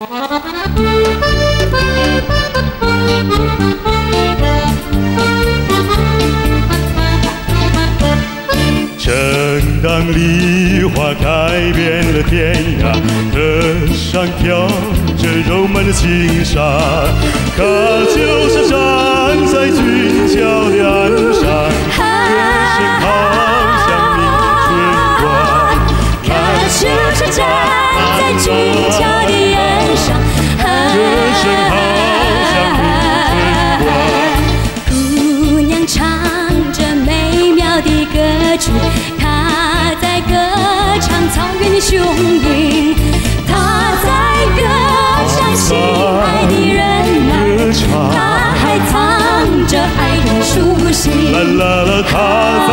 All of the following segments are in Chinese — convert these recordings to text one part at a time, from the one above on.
正当梨花开遍了天涯，河上飘着柔漫的轻纱，他就是站在俊俏的岸上，歌声好像明春光。他就是站在俊雄鹰，他在歌唱心爱的人儿，他还藏着爱的书信。啦啦啦，他在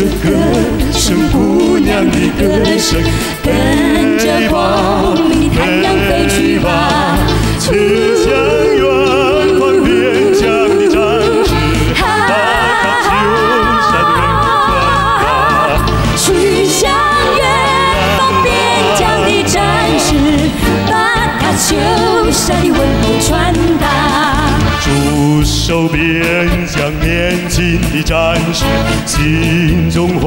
他这歌声，姑娘的歌声，跟着光明的太阳飞去吧，去向远方边疆的战士，把他救下的人传达。去向远方边疆的战士，把他救下的问候传达。驻守边战士，心中怀